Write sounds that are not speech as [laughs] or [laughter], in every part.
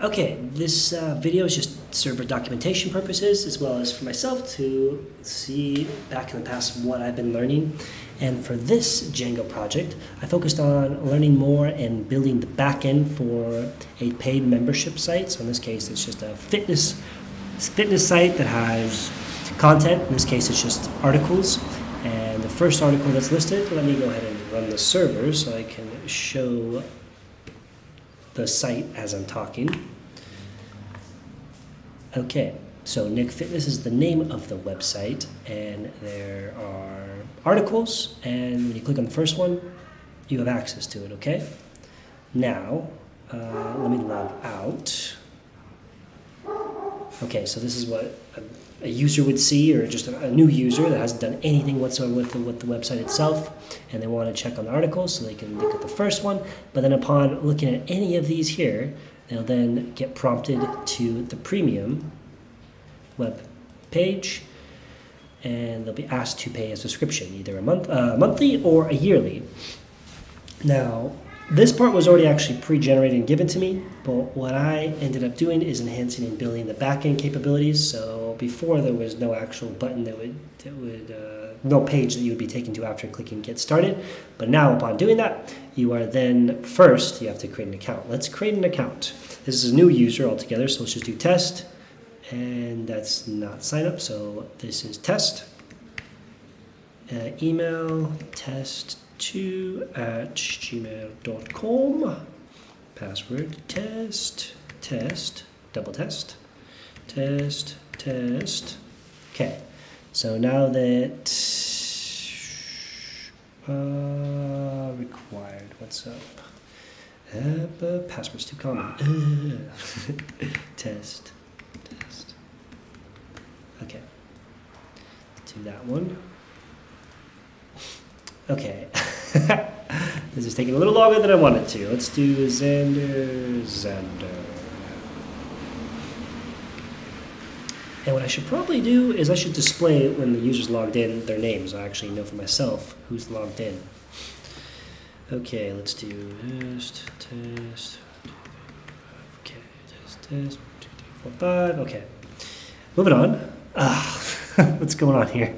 Okay, this uh, video is just server documentation purposes as well as for myself to see back in the past what I've been learning. And for this Django project, I focused on learning more and building the backend for a paid membership site. So in this case, it's just a fitness fitness site that has content. In this case, it's just articles. And the first article that's listed, let me go ahead and run the server so I can show the site as I'm talking. Okay, so Nick Fitness is the name of the website, and there are articles, and when you click on the first one, you have access to it, okay? Now, uh, let me log out. Okay, so this is what a, a user would see, or just a, a, new user that hasn't done anything whatsoever with the, with the website itself, and they want to check on the articles, so they can look at the first one. But then upon looking at any of these here, they'll then get prompted to the premium web page, and they'll be asked to pay a subscription, either a month, uh, monthly or a yearly. Now, this part was already actually pre-generated and given to me, but what I ended up doing is enhancing and building the backend capabilities. So before there was no actual button that would that would uh, no page that you would be taken to after clicking get started. But now upon doing that, you are then first you have to create an account. Let's create an account. This is a new user altogether, so let's just do test, and that's not sign up. So this is test. Uh, email test 2 at gmail.com. Password test, test, double test, test, test. Okay, so now that uh, required, what's up? Uh, password's too common. [laughs] test, test. Okay, do that one. Okay. [laughs] this is taking a little longer than I wanted to. Let's do Xander, Xander. And what I should probably do is I should display when the user's logged in their names. I actually know for myself who's logged in. Okay, let's do test, test. Okay, test, test. Two, three, four, five. Okay. Moving on. Ah, [laughs] what's going on here?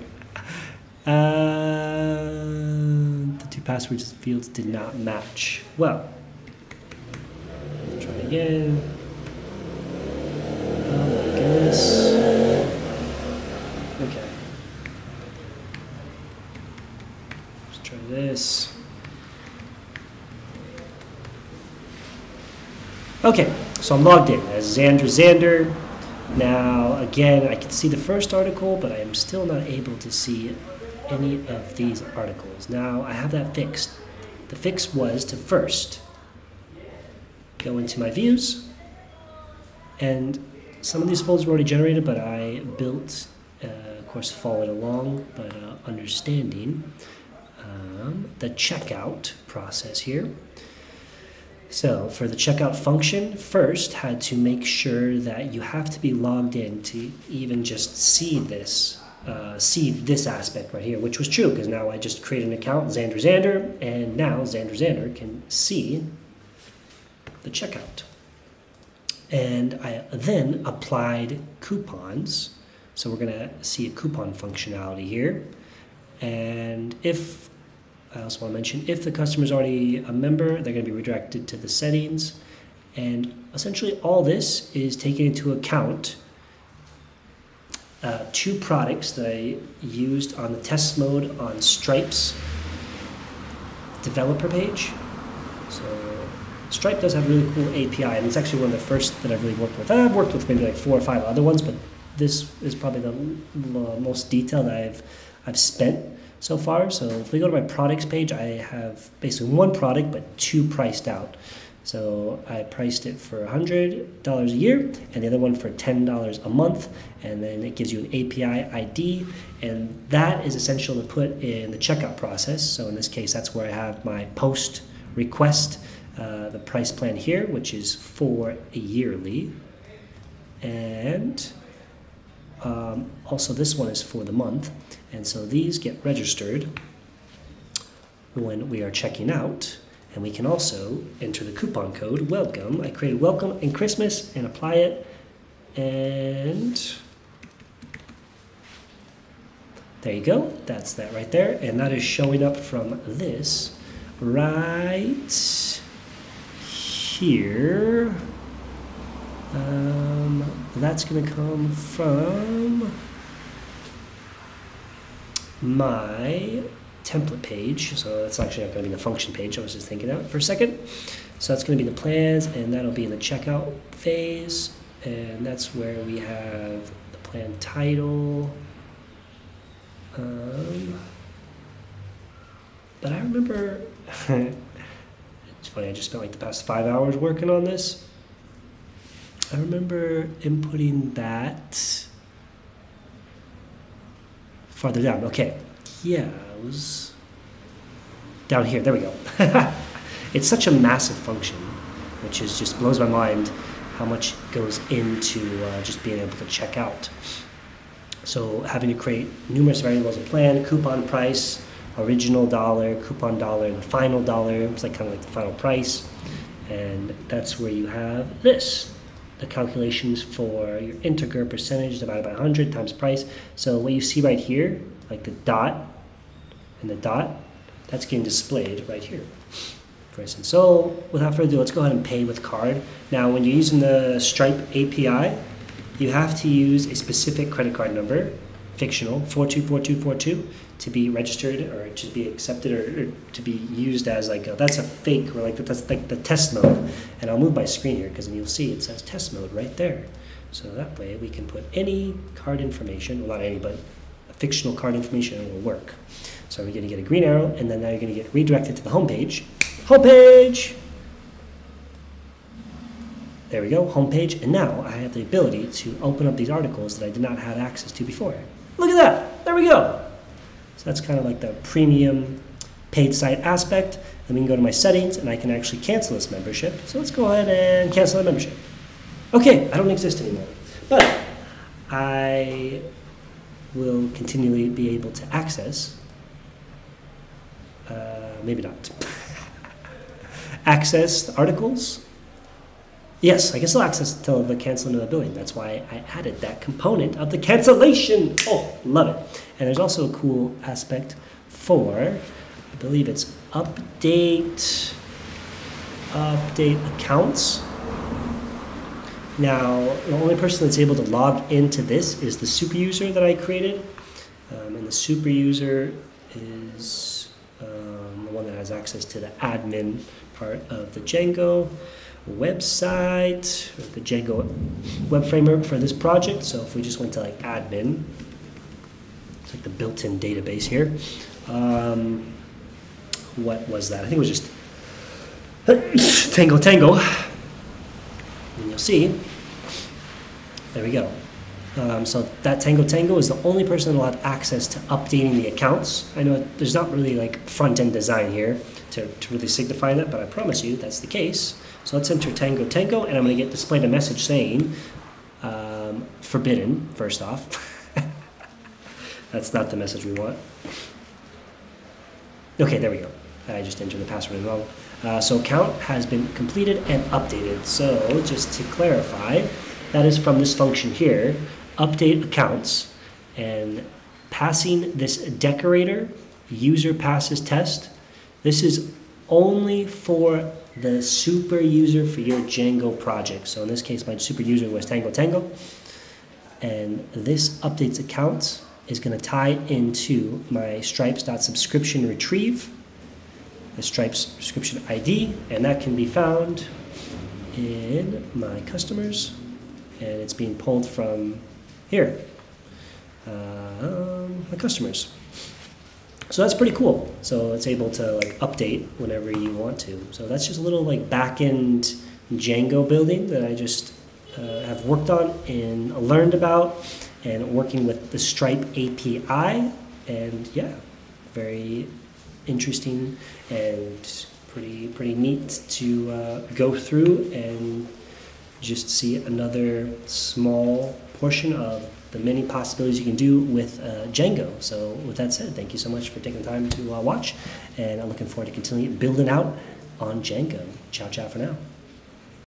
Uh, passwords fields did not match. Well, let's try again. Oh my goodness. Okay. Let's try this. Okay, so I'm logged in as Xander Xander. Now, again, I can see the first article, but I am still not able to see any of these articles. Now I have that fixed. The fix was to first go into my views and some of these folders were already generated but I built, uh, of course following along but uh, understanding um, the checkout process here. So for the checkout function, first had to make sure that you have to be logged in to even just see this uh, see this aspect right here, which was true because now I just created an account, Xander Xander, and now Xander Xander can see the checkout. And I then applied coupons. So we're going to see a coupon functionality here. And if, I also want to mention, if the customer is already a member, they're going to be redirected to the settings. And essentially all this is taken into account uh, two products that I used on the test mode on Stripe's developer page. So Stripe does have a really cool API, and it's actually one of the first that I've really worked with. I've worked with maybe like four or five other ones, but this is probably the, most detailed I've I've spent so far. So if we go to my products page, I have basically one product, but two priced out. So I priced it for $100 a year and the other one for $10 a month. And then it gives you an API ID. And that is essential to put in the checkout process. So in this case, that's where I have my post request, uh, the price plan here, which is for a yearly. And um, also this one is for the month. And so these get registered when we are checking out And we can also enter the coupon code welcome. I created welcome and Christmas and apply it. And there you go. That's that right there. And that is showing up from this right here. Um, that's going to come from my template page. So that's actually not going to be the function page. I was just thinking out for a second. So that's going to be the plans, and that'll be in the checkout phase. And that's where we have the plan title. Um, but I remember, [laughs] it's funny, I just spent like the past five hours working on this. I remember inputting that farther down. Okay, yeah, down here. There we go. [laughs] it's such a massive function, which is just blows my mind how much goes into uh, just being able to check out. So having to create numerous variables of plan, coupon price, original dollar, coupon dollar, the final dollar. It's like kind of like the final price. And that's where you have this, the calculations for your integer percentage divided by 100 times price. So what you see right here, like the dot and the dot, that's getting displayed right here, for instance. So without further ado, let's go ahead and pay with card. Now, when you're using the Stripe API, you have to use a specific credit card number, fictional, 424242, to be registered or to be accepted or, or to be used as like a, that's a fake or like that's like the test mode. And I'll move my screen here because you'll see it says test mode right there. So that way we can put any card information, well not any, but a fictional card information and it will work. So we're going to get a green arrow and then now you're going to get redirected to the home page. Home page! There we go, home page. And now I have the ability to open up these articles that I did not have access to before. Look at that, there we go. So that's kind of like the premium paid site aspect. Then we can go to my settings and I can actually cancel this membership. So let's go ahead and cancel the membership. Okay, I don't exist anymore. But I will continually be able to access, uh, maybe not, [laughs] access the articles. Yes, I guess I'll access until the canceling of the billing. That's why I added that component of the cancellation. Oh, love it. And there's also a cool aspect for, I believe it's update, update accounts. Now, the only person that's able to log into this is the super user that I created. Um, and the super user is one that has access to the admin part of the Django website, the Django web framework for this project. So if we just went to like admin, it's like the built-in database here. Um, what was that? I think it was just [coughs] Tango Tango. And you'll see, there we go. Um, so that Tango Tango is the only person that will have access to updating the accounts. I know there's not really like front-end design here to, to really signify that, but I promise you that's the case. So let's enter Tango Tango, and I'm going to get displayed a message saying um, forbidden, first off. [laughs] that's not the message we want. Okay, there we go. I just entered the password wrong. Uh, so account has been completed and updated. So just to clarify, that is from this function here, update accounts, and passing this decorator user passes test. This is only for the super user for your Django project. So in this case, my super user was Tango Tango. And this updates accounts is going to tie into my stripes.subscription retrieve, the stripes subscription ID, and that can be found in my customers, and it's being pulled from here, um, my customers. So that's pretty cool. So it's able to like update whenever you want to. So that's just a little like backend Django building that I just uh, have worked on and learned about and working with the Stripe API. And yeah, very interesting and pretty pretty neat to uh, go through and just see another small portion of the many possibilities you can do with uh, Django. So with that said, thank you so much for taking the time to uh, watch, and I'm looking forward to continuing building out on Django. Ciao, ciao for now.